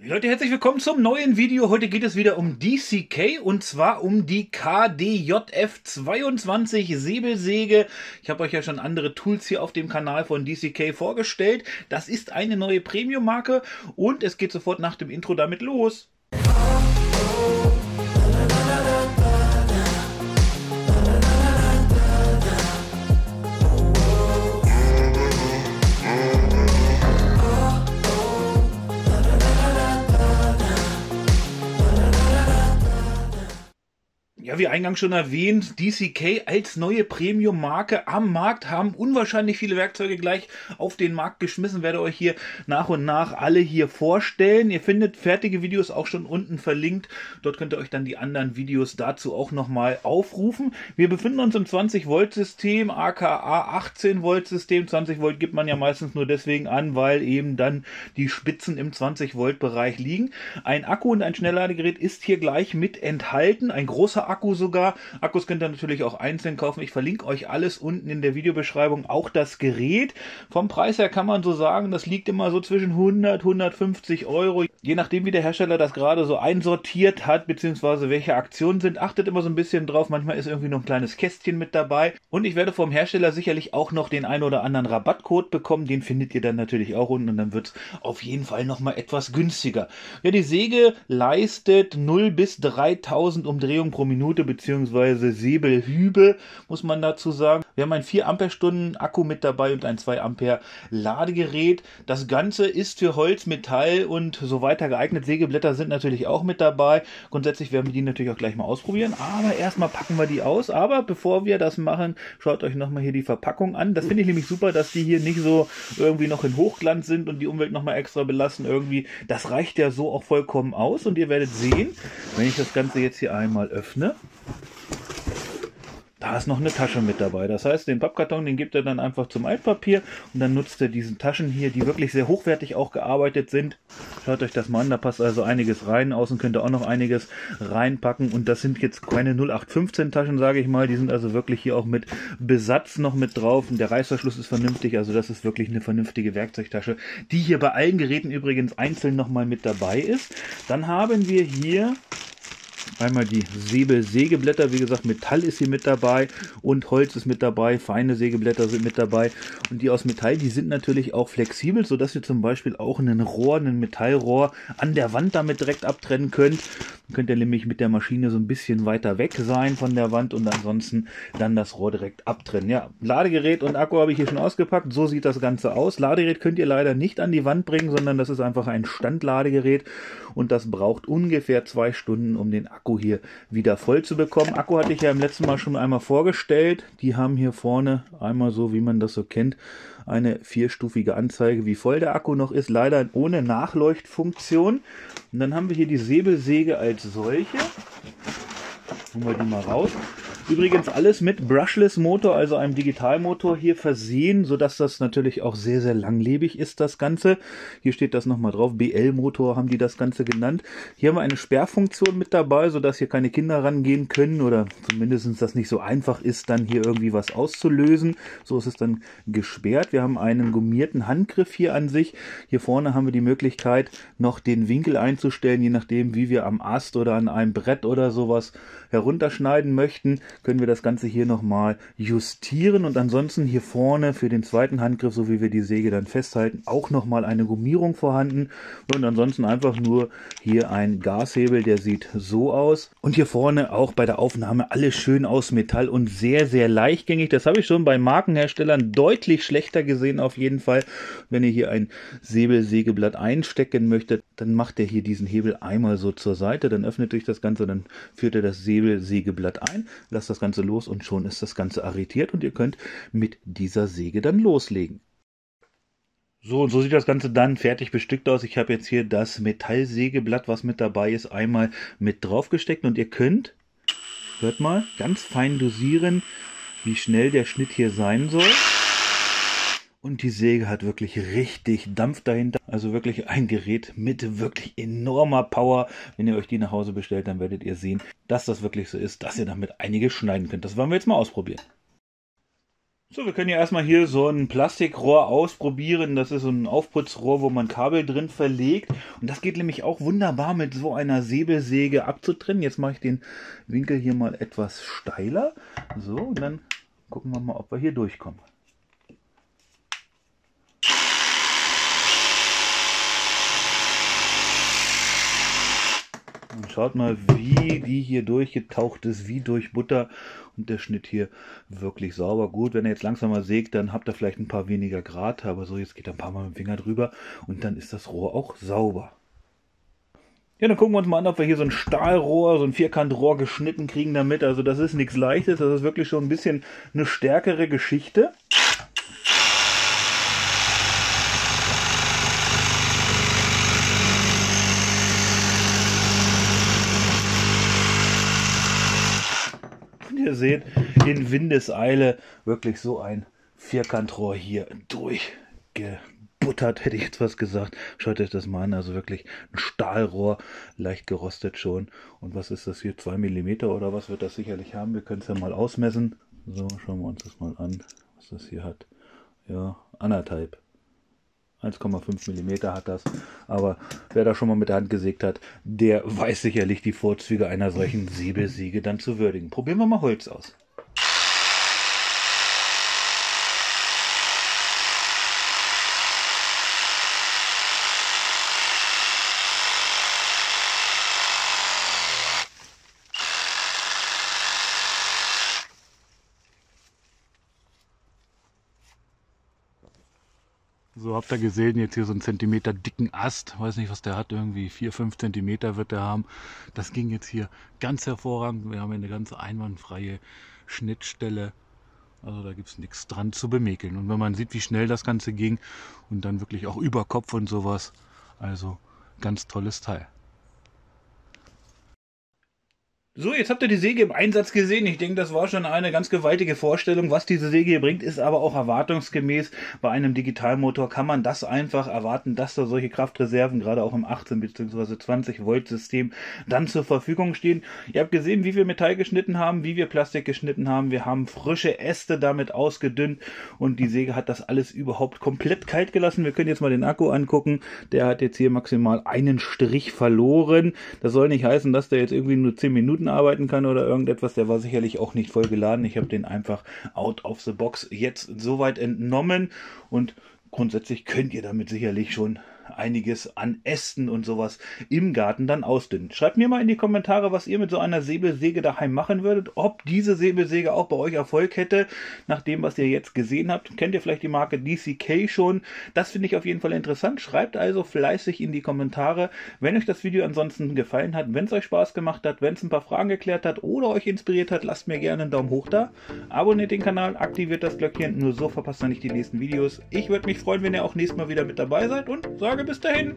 Leute, herzlich willkommen zum neuen Video. Heute geht es wieder um DCK und zwar um die KDJF22 Säbelsäge. Ich habe euch ja schon andere Tools hier auf dem Kanal von DCK vorgestellt. Das ist eine neue Premium-Marke und es geht sofort nach dem Intro damit los. Ja, wie eingangs schon erwähnt, DCK als neue Premium-Marke am Markt haben unwahrscheinlich viele Werkzeuge gleich auf den Markt geschmissen. Werde euch hier nach und nach alle hier vorstellen. Ihr findet fertige Videos auch schon unten verlinkt. Dort könnt ihr euch dann die anderen Videos dazu auch nochmal aufrufen. Wir befinden uns im 20 Volt System, aka 18 Volt System. 20 Volt gibt man ja meistens nur deswegen an, weil eben dann die Spitzen im 20 Volt Bereich liegen. Ein Akku und ein Schnellladegerät ist hier gleich mit enthalten. Ein großer Akku Akku sogar. Akkus könnt ihr natürlich auch einzeln kaufen. Ich verlinke euch alles unten in der Videobeschreibung, auch das Gerät. Vom Preis her kann man so sagen, das liegt immer so zwischen 100, 150 Euro. Je nachdem, wie der Hersteller das gerade so einsortiert hat, beziehungsweise welche Aktionen sind, achtet immer so ein bisschen drauf. Manchmal ist irgendwie noch ein kleines Kästchen mit dabei. Und ich werde vom Hersteller sicherlich auch noch den ein oder anderen Rabattcode bekommen. Den findet ihr dann natürlich auch unten und dann wird es auf jeden Fall nochmal etwas günstiger. Ja, die Säge leistet 0 bis 3000 Umdrehungen pro Minute Minute beziehungsweise Säbelhübe, muss man dazu sagen. Wir haben einen 4 Ampere-Stunden Akku mit dabei und ein 2 Ampere Ladegerät. Das Ganze ist für Holz, Metall und so weiter geeignet. Sägeblätter sind natürlich auch mit dabei. Grundsätzlich werden wir die natürlich auch gleich mal ausprobieren. Aber erstmal packen wir die aus. Aber bevor wir das machen, schaut euch nochmal hier die Verpackung an. Das finde ich nämlich super, dass die hier nicht so irgendwie noch in Hochglanz sind und die Umwelt nochmal extra belassen. Irgendwie, das reicht ja so auch vollkommen aus. Und ihr werdet sehen, wenn ich das Ganze jetzt hier einmal öffne, da ist noch eine Tasche mit dabei. Das heißt, den Pappkarton, den gibt er dann einfach zum Altpapier und dann nutzt er diesen Taschen hier, die wirklich sehr hochwertig auch gearbeitet sind. Schaut euch das mal an, da passt also einiges rein. Außen könnt ihr auch noch einiges reinpacken und das sind jetzt keine 0815 Taschen, sage ich mal. Die sind also wirklich hier auch mit Besatz noch mit drauf und der Reißverschluss ist vernünftig. Also das ist wirklich eine vernünftige Werkzeugtasche, die hier bei allen Geräten übrigens einzeln nochmal mit dabei ist. Dann haben wir hier Einmal die Säbel-Sägeblätter, wie gesagt, Metall ist hier mit dabei und Holz ist mit dabei, feine Sägeblätter sind mit dabei. Und die aus Metall, die sind natürlich auch flexibel, sodass ihr zum Beispiel auch einen Rohr, einen Metallrohr an der Wand damit direkt abtrennen könnt. Dann könnt ihr nämlich mit der Maschine so ein bisschen weiter weg sein von der Wand und ansonsten dann das Rohr direkt abtrennen. Ja, Ladegerät und Akku habe ich hier schon ausgepackt. So sieht das Ganze aus. Ladegerät könnt ihr leider nicht an die Wand bringen, sondern das ist einfach ein Standladegerät und das braucht ungefähr zwei Stunden, um den Akku Akku hier wieder voll zu bekommen. Akku hatte ich ja im letzten Mal schon einmal vorgestellt. Die haben hier vorne einmal so, wie man das so kennt, eine vierstufige Anzeige, wie voll der Akku noch ist. Leider ohne Nachleuchtfunktion. Und dann haben wir hier die Säbelsäge als solche. Holen wir die mal raus. Übrigens alles mit Brushless Motor, also einem Digitalmotor hier versehen, sodass das natürlich auch sehr, sehr langlebig ist, das Ganze. Hier steht das nochmal drauf. BL-Motor haben die das Ganze genannt. Hier haben wir eine Sperrfunktion mit dabei, sodass hier keine Kinder rangehen können oder zumindest das nicht so einfach ist, dann hier irgendwie was auszulösen. So ist es dann gesperrt. Wir haben einen gummierten Handgriff hier an sich. Hier vorne haben wir die Möglichkeit, noch den Winkel einzustellen, je nachdem, wie wir am Ast oder an einem Brett oder sowas herunterschneiden möchten können wir das Ganze hier nochmal justieren und ansonsten hier vorne für den zweiten Handgriff, so wie wir die Säge dann festhalten, auch nochmal eine Gummierung vorhanden und ansonsten einfach nur hier ein Gashebel, der sieht so aus und hier vorne auch bei der Aufnahme alles schön aus Metall und sehr, sehr leichtgängig. Das habe ich schon bei Markenherstellern deutlich schlechter gesehen auf jeden Fall. Wenn ihr hier ein Säbelsägeblatt einstecken möchtet, dann macht ihr hier diesen Hebel einmal so zur Seite, dann öffnet euch das Ganze, dann führt ihr das Säbelsägeblatt ein, lasst das Ganze los und schon ist das Ganze arretiert und ihr könnt mit dieser Säge dann loslegen. So, und so sieht das Ganze dann fertig bestückt aus. Ich habe jetzt hier das Metallsägeblatt, was mit dabei ist, einmal mit drauf gesteckt und ihr könnt, hört mal, ganz fein dosieren, wie schnell der Schnitt hier sein soll. Und die Säge hat wirklich richtig Dampf dahinter. Also wirklich ein Gerät mit wirklich enormer Power. Wenn ihr euch die nach Hause bestellt, dann werdet ihr sehen, dass das wirklich so ist, dass ihr damit einiges schneiden könnt. Das wollen wir jetzt mal ausprobieren. So, wir können ja erstmal hier so ein Plastikrohr ausprobieren. Das ist so ein Aufputzrohr, wo man Kabel drin verlegt. Und das geht nämlich auch wunderbar mit so einer Säbelsäge abzutrennen. Jetzt mache ich den Winkel hier mal etwas steiler. So, und dann gucken wir mal, ob wir hier durchkommen. Schaut mal, wie die hier durchgetaucht ist, wie durch Butter. Und der Schnitt hier wirklich sauber. Gut, wenn ihr jetzt langsamer sägt, dann habt ihr vielleicht ein paar weniger Grad. Aber so, jetzt geht ein paar Mal mit dem Finger drüber. Und dann ist das Rohr auch sauber. Ja, dann gucken wir uns mal an, ob wir hier so ein Stahlrohr, so ein Vierkantrohr geschnitten kriegen damit. Also das ist nichts Leichtes, das ist wirklich schon ein bisschen eine stärkere Geschichte. Ihr seht, in Windeseile wirklich so ein Vierkantrohr hier durchgebuttert, hätte ich jetzt was gesagt. Schaut euch das mal an, also wirklich ein Stahlrohr, leicht gerostet schon. Und was ist das hier, 2 mm oder was wird das sicherlich haben? Wir können es ja mal ausmessen. So, schauen wir uns das mal an, was das hier hat. Ja, anderthalb. 1,5 mm hat das. Aber wer da schon mal mit der Hand gesägt hat, der weiß sicherlich die Vorzüge einer solchen Säbelsäge dann zu würdigen. Probieren wir mal Holz aus. So habt ihr gesehen, jetzt hier so einen Zentimeter dicken Ast. Weiß nicht, was der hat, irgendwie 4, 5 Zentimeter wird der haben. Das ging jetzt hier ganz hervorragend. Wir haben eine ganz einwandfreie Schnittstelle. Also da gibt es nichts dran zu bemäkeln. Und wenn man sieht, wie schnell das Ganze ging und dann wirklich auch über Kopf und sowas. Also ganz tolles Teil. So, jetzt habt ihr die Säge im Einsatz gesehen. Ich denke, das war schon eine ganz gewaltige Vorstellung, was diese Säge hier bringt, ist aber auch erwartungsgemäß. Bei einem Digitalmotor kann man das einfach erwarten, dass da solche Kraftreserven, gerade auch im 18 bzw. 20 Volt System, dann zur Verfügung stehen. Ihr habt gesehen, wie wir Metall geschnitten haben, wie wir Plastik geschnitten haben. Wir haben frische Äste damit ausgedünnt und die Säge hat das alles überhaupt komplett kalt gelassen. Wir können jetzt mal den Akku angucken. Der hat jetzt hier maximal einen Strich verloren. Das soll nicht heißen, dass der jetzt irgendwie nur 10 Minuten arbeiten kann oder irgendetwas. Der war sicherlich auch nicht voll geladen. Ich habe den einfach out of the box jetzt soweit entnommen und grundsätzlich könnt ihr damit sicherlich schon einiges an Ästen und sowas im Garten dann ausdünnen. Schreibt mir mal in die Kommentare, was ihr mit so einer Säbelsäge daheim machen würdet. Ob diese Säbelsäge auch bei euch Erfolg hätte, nach dem, was ihr jetzt gesehen habt. Kennt ihr vielleicht die Marke DCK schon? Das finde ich auf jeden Fall interessant. Schreibt also fleißig in die Kommentare, wenn euch das Video ansonsten gefallen hat, wenn es euch Spaß gemacht hat, wenn es ein paar Fragen geklärt hat oder euch inspiriert hat, lasst mir gerne einen Daumen hoch da. Abonniert den Kanal, aktiviert das Glöckchen, nur so verpasst ihr nicht die nächsten Videos. Ich würde mich freuen, wenn ihr auch nächstes Mal wieder mit dabei seid und sage bis dahin.